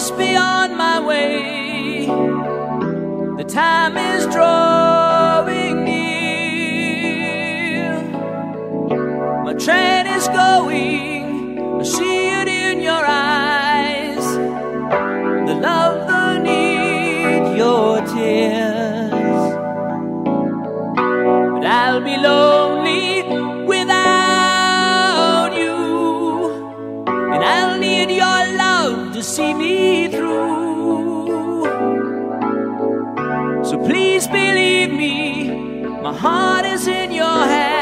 must be on my way. The time is drawing near. My train is going. I see it in your eyes. The love, the need, your tears. Please believe me, my heart is in your hands.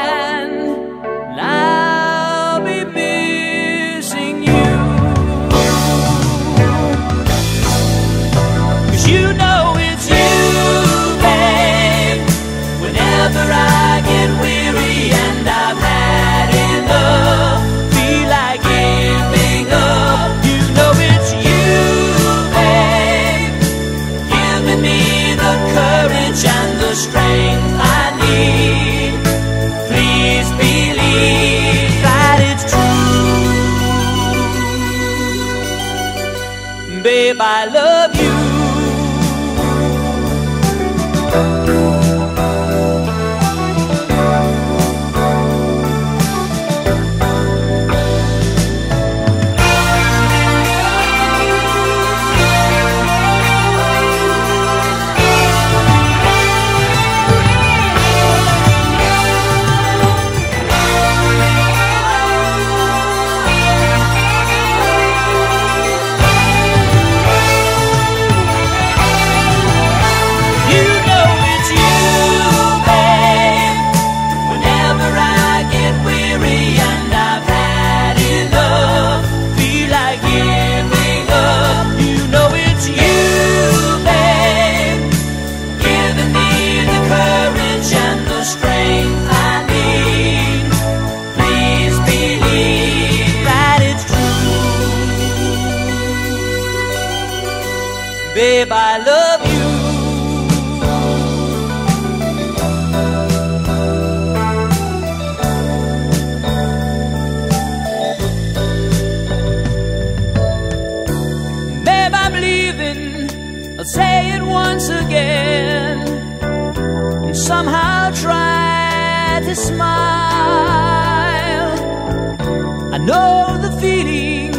babe, I love you. Babe, I love you. Babe, I'm leaving. I'll say it once again. And somehow try to smile. I know the feeling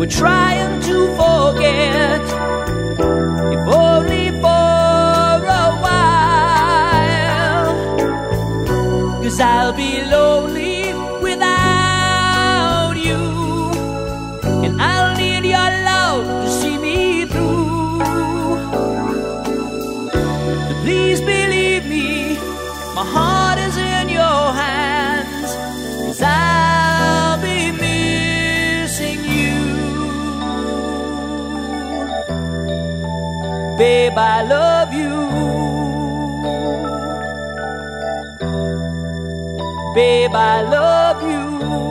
we're trying to forget. Please believe me, my heart is in your hands. Cause I'll be missing you. Babe, I love you. Babe, I love you.